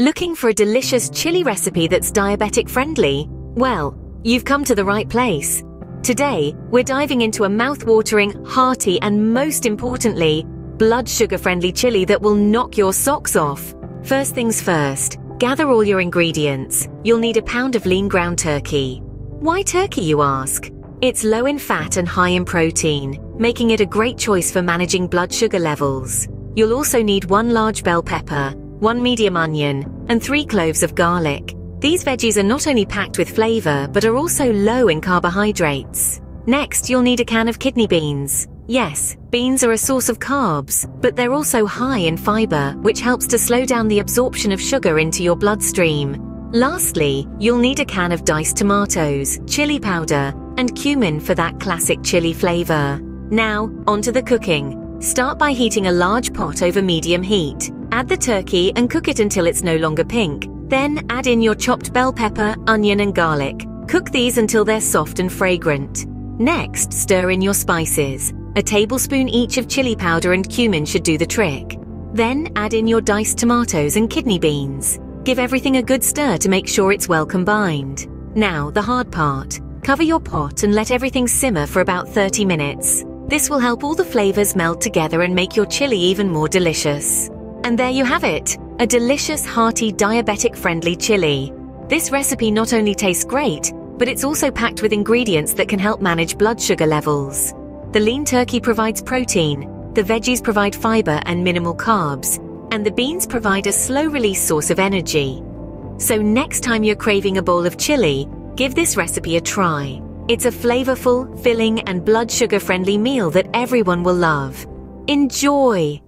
Looking for a delicious chili recipe that's diabetic friendly? Well, you've come to the right place. Today, we're diving into a mouth-watering, hearty, and most importantly, blood sugar-friendly chili that will knock your socks off. First things first, gather all your ingredients. You'll need a pound of lean ground turkey. Why turkey, you ask? It's low in fat and high in protein, making it a great choice for managing blood sugar levels. You'll also need one large bell pepper, one medium onion, and three cloves of garlic. These veggies are not only packed with flavor, but are also low in carbohydrates. Next, you'll need a can of kidney beans. Yes, beans are a source of carbs, but they're also high in fiber, which helps to slow down the absorption of sugar into your bloodstream. Lastly, you'll need a can of diced tomatoes, chili powder, and cumin for that classic chili flavor. Now, onto the cooking. Start by heating a large pot over medium heat. Add the turkey and cook it until it's no longer pink. Then add in your chopped bell pepper, onion and garlic. Cook these until they're soft and fragrant. Next, stir in your spices. A tablespoon each of chili powder and cumin should do the trick. Then add in your diced tomatoes and kidney beans. Give everything a good stir to make sure it's well combined. Now, the hard part. Cover your pot and let everything simmer for about 30 minutes. This will help all the flavors meld together and make your chili even more delicious. And there you have it, a delicious, hearty, diabetic-friendly chili. This recipe not only tastes great, but it's also packed with ingredients that can help manage blood sugar levels. The lean turkey provides protein, the veggies provide fiber and minimal carbs, and the beans provide a slow-release source of energy. So next time you're craving a bowl of chili, give this recipe a try. It's a flavorful, filling, and blood sugar-friendly meal that everyone will love. Enjoy!